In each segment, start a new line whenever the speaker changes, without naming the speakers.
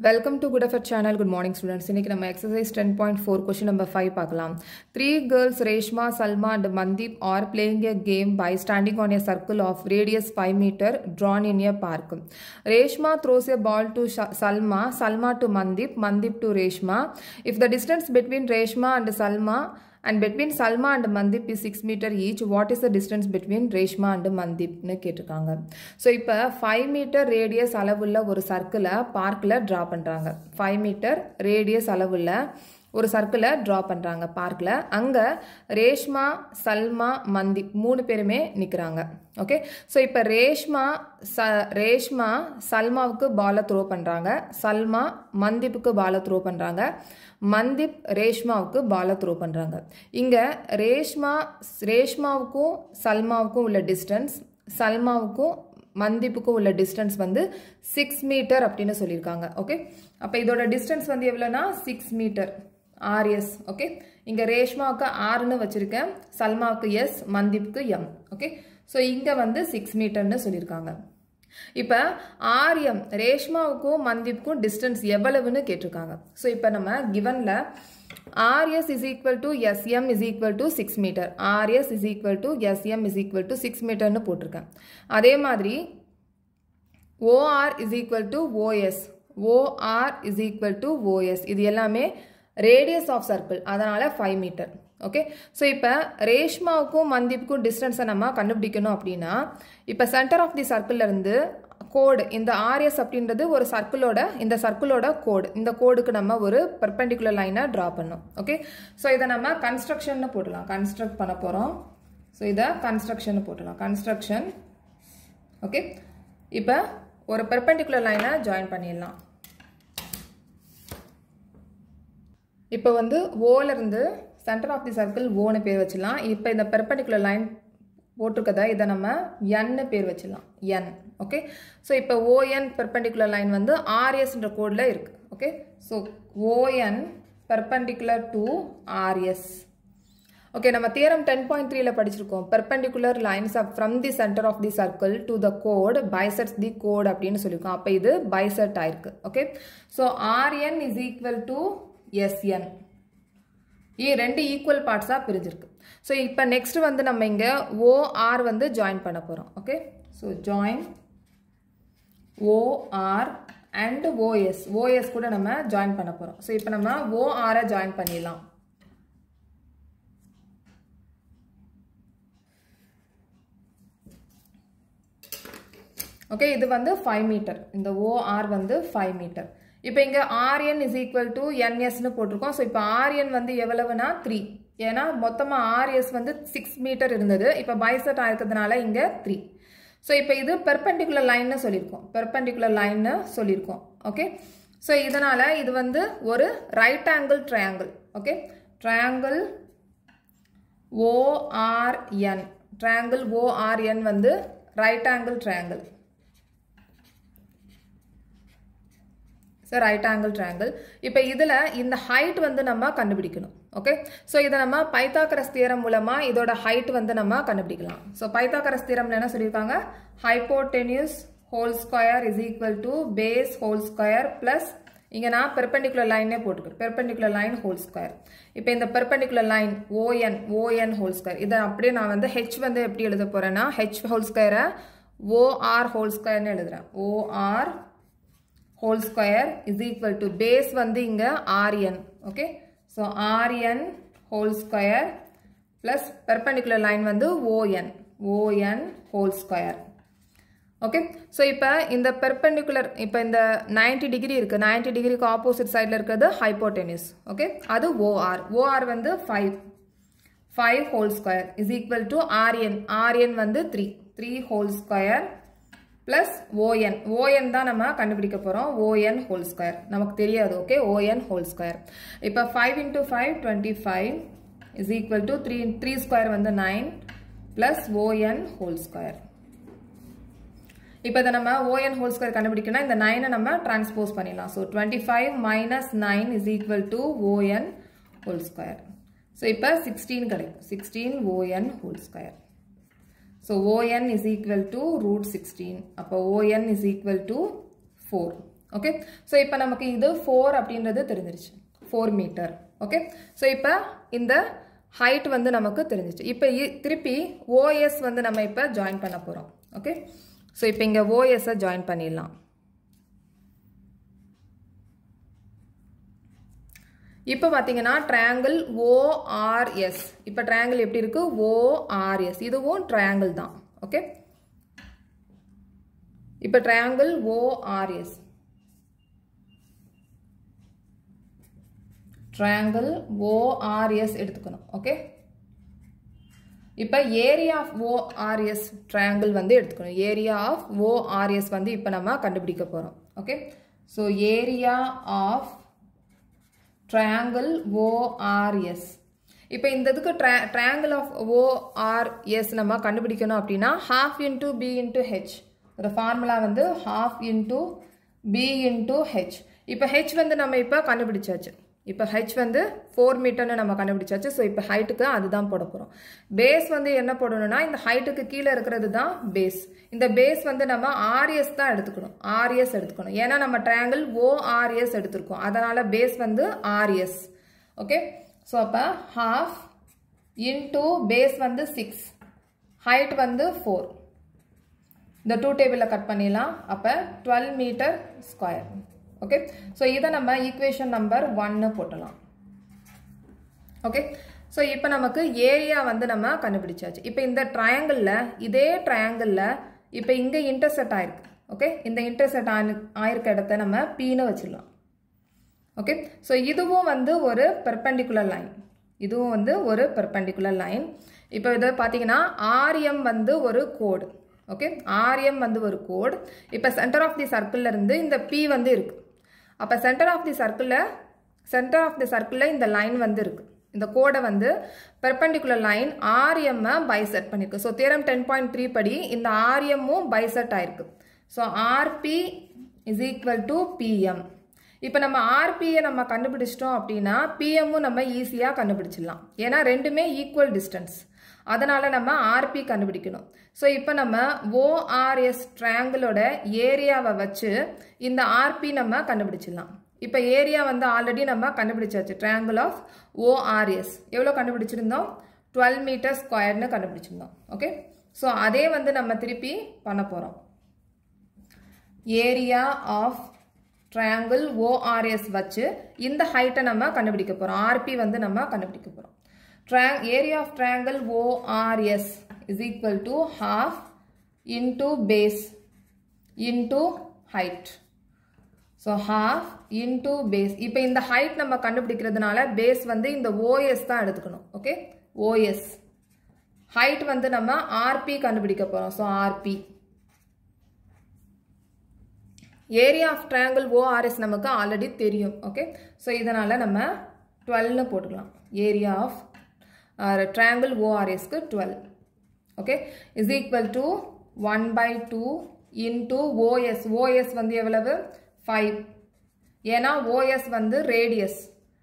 Welcome to good effort channel good morning students இன்னைக்கு நம்ம exercise ten point four question number five பார்க்கலாம் three girls Reshma Salma and Mandeep are playing a game by standing on a circle of radius five metre drawn in a park. Reshma throws a ball to Sh- Salma, Salma to Mandip, Mandip to Reshma. If the distance between Reshma and and between Salma and Mandeep is six metre each what is the distance between Reshma and மந்தீப்னு கேட்டிருக்காங்க so இப்போ five metre radius அளவுள்ள ஒரு சர்க்கிளை பார்க்கில் draw பண்ணுறாங்க five metre radius அளவுள்ள ஒரு சர்க்கிளை draw பண்ணுறாங்க பார்க்கில் அங்கே ரேஷ்மா சல்மா மந்திப் மூணு பேருமே நிற்கிறாங்க ஓகே ஸோ இப்போ ரேஷ்மா ச ரேஷ்மா சல்மாவுக்கு பாலை த்ரோ பண்ணுறாங்க சல்மா மந்தீப்புக்கு பாலை த்ரோ பண்ணுறாங்க மந்தீப் ரேஷ்மாவுக்கு பாலை த்ரோ பண்ணுறாங்க இங்கே ரேஷ்மா ரேஷ்மாவுக்கும் சல்மாவுக்கும் உள்ள டிஸ்டன்ஸ் சல்மாவுக்கும் மந்திப்புக்கும் உள்ள டிஸ்டன்ஸ் வந்து சிக்ஸ் மீட்டர் அப்படின்னு சொல்லியிருக்காங்க. ஓகே அப்போ இதோட டிஸ்டன்ஸ் வந்து எவ்வளோனா சிக்ஸ் மீட்டர் ஆர்எஸ் ஓகே இங்கே ரேஷ்மாவுக்கு ஆறுன்னு வச்சுருக்கேன். சல்மாவுக்கு எஸ் மந்தீப்க்கு எம் ஓகே ஸோ இங்கே வந்து சிக்ஸ் மீட்டர்னு சொல்லியிருக்காங்க. இப்போ ஆர்எம் ரேஷ்மாவுக்கும் மந்தீப்க்கும் டிஸ்டன்ஸ் எவ்வளவுன்னு கேட்டிருக்காங்க. ஸோ இப்போ நம்ம கிவனில் RS is equal to SM is equal to six metre RS is equal to SM is equal to six மீட்டர்னு போட்டிருக்கேன். அதே மாதிரி OR is equal to OS OR is equal to OS இது எல்லாமே radius of circle அதனால் five metre okay so இப்போ ரேஷ்மாவுக்கும் மந்தீப்புக்கும் டிஸ்டன்ஸை நம்ம கண்டுபிடிக்கணும் அப்படின்னா இப்போ சென்டர் ஆஃப் தி சர்க்கிள்லேருந்து கோடு இந்த ஆர்எஸ் அப்படின்றது ஒரு சர்க்கிளோட இந்த சர்க்கிளோட கோடு இந்த கோடுக்கு நம்ம ஒரு பெர்பெண்டிகுலர் லைனை ட்ரா பண்ணோம் ஓகே ஸோ இதை நம்ம கன்ஸ்ட்ரக்ஷன் போடலாம் கன்ஸ்ட்ரக்ட் பண்ண போகிறோம் ஸோ இதை கன்ஸ்ட்ரக்ஷன் போட்டலாம் கன்ஸ்ட்ரக்ஷன் ஓகே இப்போ ஒரு பெர்பெண்டிகுலர் லைனை ஜாயின் பண்ணிடலாம். இப்போ வந்து ஓலேருந்து சென்டர் ஆஃப் தி சர்க்கிள் ஓன்னு பேர் வச்சிடலாம். இப்போ இந்த பெர்பெண்டிகுலர் லைன் போட்டிருக்கதா இதை நம்ம என்னு பேர் வச்சிடலாம். என் ஓகே ஸோ இப்போ ஓஎன் பெர்பெண்டிகுலர் லைன் வந்து ஆர்எஸ்ன்ற கோடில் இருக்குது okay so ON perpendicular to RS okay நம்ம தியரம் டென் பாயிண்ட் த்ரீல படிச்சிருக்கோம். Perpendicular lines off from the centre of the circle to the code பைசட்ஸ் the code அப்படின்னு சொல்லியிருக்கோம். அப்போ இது பைசட் ஆயிருக்கு okay so R N is equal to SN இ ரெண்டு equal பார்ட்ஸாக பிரிஞ்சிருக்கு. So இப்போ நெக்ஸ்ட் வந்து நம்ம இங்கே ஓஆர் வந்து ஜாயின் பண்ண போகிறோம் okay so join OR and OS OS கூட நம்ம ஜாயின் பண்ண போகிறோம் ஸோ இப்போ நம்ம ஓஆரை ஜாயின் பண்ணிடலாம். ஓகே இது வந்து ஃபைவ் மீட்டர் இந்த ஓஆர் வந்து ஃபைவ் மீட்டர் இப்போ இங்கே ஆர்என் இஸ் ஈக்குவல் டு என்எஸ்னு போட்டிருக்கோம். ஸோ இப்போ ஆர்என் வந்து எவ்வளவுனா த்ரீ ஏன்னா மொத்தமாக ஆர்எஸ் வந்து சிக்ஸ் மீட்டர் இருந்தது. இப்போ பைசட் ஆயிருக்கிறதுனால இங்கே த்ரீ ஸோ இப்போ இது பெர்பெண்டிகுலர் லைன்னு சொல்லியிருக்கோம். பெர்பெண்டிகுலர் லைன்னு சொல்லியிருக்கோம். ஓகே ஸோ இதனால் இது வந்து ஒரு right angle triangle okay triangle ORN triangle ORN வந்து right angle triangle right angle triangle இப்போ இதில் இந்த ஹைட் வந்து நம்ம கண்டுபிடிக்கணும். ஓகே ஸோ இதை நம்ம பைத்தாக்கரஸ் தீரம் மூலமாக இதோட ஹைட் வந்து நம்ம கண்டுபிடிக்கலாம். ஸோ பைத்தாக்கரஸ் தியரம்ல என்ன சொல்லியிருக்காங்க? Hypotenuse whole square is equal to base whole square plus இங்கே நான் பெர்பெண்டிகுலர் லைனே போட்டுக்கிறேன். பெர்பெண்டிகுலர் லைன் ஹோல் ஸ்கொயர் இப்போ இந்த perpendicular line ON ON whole square இதை அப்படியே நான் வந்து ஹெச் வந்து எப்படி எழுத போகிறேன்னா ஹெச் ஹோல் ஸ்கொயரை ஓஆர் ஹோல் ஸ்கொயர்னு எழுதுறேன். OR whole square is equal to base வந்து இங்கே RN okay so RN whole square plus perpendicular line வந்து ON ON whole square okay so இப்போ இந்த பெர்பெண்டிகுலர் இப்போ இந்த நைன்டி டிகிரி இருக்குது நைன்டி டிகிரிக்கு ஆப்போசிட் சைடில் இருக்கிறது ஹைப்போடெனிஸ் ஓகே அது ஓஆர் ஓஆர் வந்து five five whole square is equal to RN RN வந்து three three whole square plus ON ON தான் நம்ம கண்டுபிடிக்க போகிறோம் ஓஎன் ஹோல் ஸ்கொயர் நமக்கு தெரியாது ஓகே ஓஎன் ஹோல் ஸ்கொயர் இப்போ five into five twenty five is equal to three three square வந்து nine plus ON whole square இப்போ இதை நம்ம ஓஎன் ஹோல் ஸ்கொயர் கண்டுபிடிக்கணும்னா இந்த நைனை நம்ம டிரான்ஸ்போஸ் பண்ணிடலாம். So twenty five minus nine is equal to ON whole square so இப்போ sixteen கிடைக்கும். Sixteen ON whole square so ON is equal to root sixteen அப்போ ON is equal to 4. Okay so இப்போ நமக்கு இது four அப்படின்றது தெரிஞ்சிருச்சு. Four metre okay so இப்போ இந்த ஹைட் வந்து நமக்கு தெரிஞ்சிச்சு. இப்போ திருப்பி ஓஎஸ் வந்து நம்ம இப்போ ஜாயின் பண்ண போகிறோம் ஓகே ஸோ இப்போ இங்கே ஓஎஸ்ஸை ஜாயின் பண்ணிடலாம். இப்போ பார்த்தீங்கன்னா ட்ரையாங்கிள் ஓஆர்எஸ் இப்போ ட்ரையாங்கிள் எப்படி இருக்கு? ஓஆர்எஸ் இதுவும் ட்ரையாங்கிள் தான். ஓகே இப்போ ட்ரையாங்கிள் ஓஆர்எஸ் ட்ரையாங்கிள் ஓஆர்எஸ் எடுத்துக்கணும். ஓகே இப்போ ஏரியா ஆஃப் ஓஆர்எஸ் ட்ரையாங்கிள் வந்து எடுத்துக்கணும். ஏரியா ஆஃப் ஓஆர்எஸ் வந்து இப்போ நம்ம கண்டுபிடிக்க போகிறோம் okay so area of triangle ORS இப்போ இந்த இதுக்கு ட்ரா ட்ரையாங்கிள் ஆஃப் ஓஆர்எஸ் நம்ம கண்டுபிடிக்கணும் அப்படின்னா half into B into H ஒரு ஃபார்முலா வந்து half into B into H இப்போ ஹெச் வந்து நம்ம இப்போ கண்டுபிடிச்சாச்சு. இப்போ ஹெச் வந்து ஃபோர் மீட்டர்னு நம்ம கண்டுபிடிச்சாச்சு. ஸோ இப்போ ஹைட்டுக்கு அதுதான் போட போகிறோம் பேஸ் வந்து என்ன போடணும்னா இந்த ஹைட்டுக்கு கீழே இருக்கிறது தான் பேஸ் இந்த பேஸ் வந்து நம்ம ஆர்எஸ் தான் எடுத்துக்கணும். ஆர்எஸ் எடுத்துக்கணும். ஏன்னா நம்ம ட்ரையாங்கிள் ஓஆர்எஸ் எடுத்திருக்கோம். அதனால் பேஸ் வந்து ஆர்எஸ் ஓகே ஸோ அப்போ ஹாஃப் இன்டூ பேஸ் வந்து சிக்ஸ் ஹைட் வந்து ஃபோர் இந்த டூ டேபிளில் கட் பண்ணிடலாம். அப்போ twelve metre square okay so இதை நம்ம ஈக்குவேஷன் நம்பர் ஒன்னு போட்டலாம் ஓகே ஸோ இப்போ நமக்கு ஏரியா வந்து நம்ம கண்டுபிடிச்சாச்சு. இப்போ இந்த ட்ரையாங்கிளில் இதே ட்ரையாங்கிளில் இப்போ இங்கே இன்டர்செட் ஆயிருக்கு. ஓகே இந்த இன்டர்செட் ஆனு ஆயிருக்க இடத்த நம்ம பீனு வச்சிடலாம். ஓகே ஸோ இதுவும் வந்து ஒரு பெர்பெண்டிகுலர் லைன் இதுவும் வந்து ஒரு பெர்பெண்டிகுலர் லைன் இப்போ இதை பார்த்தீங்கன்னா ஆர்எம் வந்து ஒரு கோடு ஓகே ஆர்எம் வந்து ஒரு கோடு இப்போ சென்டர் ஆஃப் தி சர்க்கிளில் இருந்து இந்த பி வந்து இருக்குது அப்போ சென்டர் ஆஃப் தி சர்க்கிளில் சென்டர் ஆஃப் தி சர்க்கிளில் இந்த லைன் வந்து இருக்குது இந்த கோடை வந்து பெர்பெண்டிகுலர் லைன் ஆர்எம்மை பைசெட் பண்ணியிருக்கு so theorem ten point three படி இந்த ஆர்எம்மும் பைசெட் ஆயிருக்கு. So RP is equal to PM இப்போ நம்ம ஆர்பியை நம்ம கண்டுபிடிச்சிட்டோம் அப்படின்னா பிஎம்மும் நம்ம ஈஸியாக கண்டுபிடிச்சிடலாம். ஏன்னா ரெண்டுமே ஈக்குவல் டிஸ்டன்ஸ் அதனால் நம்ம ஆர்பி கண்டுபிடிக்கணும். ஸோ இப்போ நம்ம ஓஆர்எஸ் ட்ரையாங்கிளோட ஏரியாவை வச்சு இந்த ஆர்பி நம்ம கண்டுபிடிச்சிடலாம். இப்போ ஏரியா வந்து ஆல்ரெடி நம்ம கண்டுபிடிச்சாச்சு. ட்ரையாங்கிள் ஆஃப் ஓஆர்எஸ் எவ்வளோ கண்டுபிடிச்சிருந்தோம்? டுவெல் மீட்டர் ஸ்கொயர்னு கண்டுபிடிச்சிருந்தோம். ஓகே ஸோ அதே வந்து நம்ம திருப்பி பண்ண போகிறோம் ஏரியா ஆஃப் ட்ரையாங்கிள் ஓஆர்எஸ் வச்சு இந்த ஹைட்டை நம்ம கண்டுபிடிக்க போகிறோம் ஆர்பி வந்து நம்ம கண்டுபிடிக்க போகிறோம் triang area of triangle ORS is equal to half into base into height. So half into base. இப்போ இந்த height நம்ம கண்டுபிடிக்கிறதுனால base வந்து இந்த OS தான் எடுத்துக்கணும். Okay? OS height வந்து நம்ம RP கண்டுபிடிக்கப் போறோம். So, RP area of triangle ORS நமக்கு ஆல்ரெடி தெரியும். Okay? So, இதனால நம்ம டுவெல்னு போட்டுக்கலாம். Area of triangle or triangle ORSக்கு 12 okay? Is equal to 1 by 2 into OS OS வந்து எவ்வளவு? 5 ஏனா OS வந்து radius.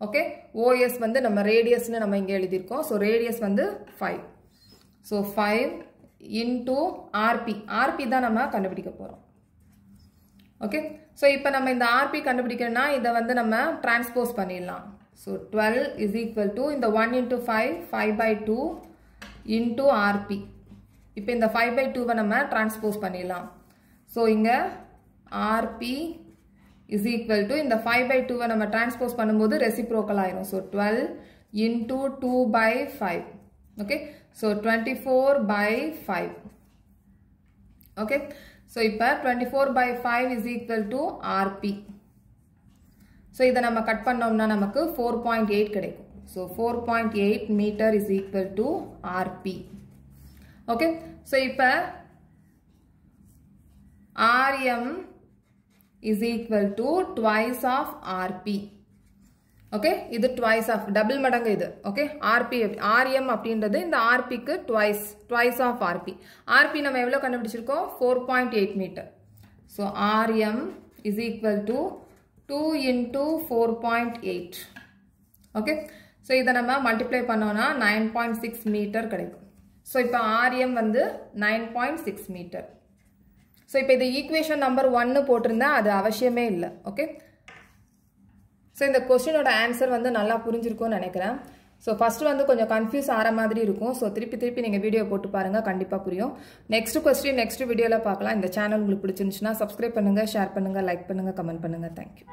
Okay? OS வந்து நம்ம radius நம்ம இங்கே எழுதியிருக்கோம். So radius வந்து 5 so 5 into RP RP தான் நம்ம கண்டுபிடிக்க போகிறோம் ஓகே ஸோ இப்போ நம்ம இந்த ஆர்பி கண்டுபிடிக்கணும்னா இதை வந்து நம்ம டிரான்ஸ்போஸ் பண்ணிடலாம். So twelve is equal to இந்த one into five five by two into RP இப்போ இந்த ஃபைவ் பை டூவை நம்ம transpose பண்ணிடலாம். ஸோ இங்கே ஆர்பி இஸ் ஈக்குவல் டு இந்த ஃபைவ் பை டூவை நம்ம transpose பண்ணும்போது reciprocal ஆயிரும். So twelve into two by five okay so twenty four by five okay so இப்போ twenty four by five is equal to RP so இதை நம்ம cut பண்ணோம்னா நமக்கு ஃபோர் பாயிண்ட் எயிட் கிடைக்கும். So four point eight metre is equal to RP okay so இப்போ RM is equal to twice of RP okay இது twice of double மடங்கு இது. Okay RP RM அப்படின்றது இந்த ஆர்பிக்கு twice twice of RP RP நம்ம எவ்வளோ கண்டுபிடிச்சிருக்கோம்? Four point eight metre so RM is equal to two into four point eight okay so இதை நம்ம மல்டிப்ளை பண்ணோன்னா நைன் பாயிண்ட் சிக்ஸ் மீட்டர் கிடைக்கும். ஸோ இப்போ ஆர்எம் வந்து nine point six metre so இப்போ இது ஈக்குவேஷன் நம்பர் ஒன்று போட்டிருந்தேன் அது அவசியமே இல்லை. ஓகே ஸோ இந்த கொஸ்டினோட ஆன்சர் வந்து நல்லா புரிஞ்சிருக்கும்னு நினைக்கிறேன். ஸோ ஃபஸ்ட்டு வந்து கொஞ்சம் கன்ஃபியூஸ் ஆகிற மாதிரி இருக்கும். ஸோ திருப்பி திருப்பி நீங்கள் வீடியோ போட்டு பாருங்கள் கண்டிப்பாக புரியும். நெக்ஸ்ட் கொஸ்டின் நெக்ஸ்ட் வீடியோவில் பார்க்கலாம். இந்த சேனல் உங்களுக்கு பிடிச்சிருந்துச்சுன்னா சப்ஸ்கிரைப் பண்ணுங்கள் ஷேர் பண்ணுங்கள் லைக் பண்ணுங்கள் கமெண்ட் பண்ணுங்கள் தேங்க்யூ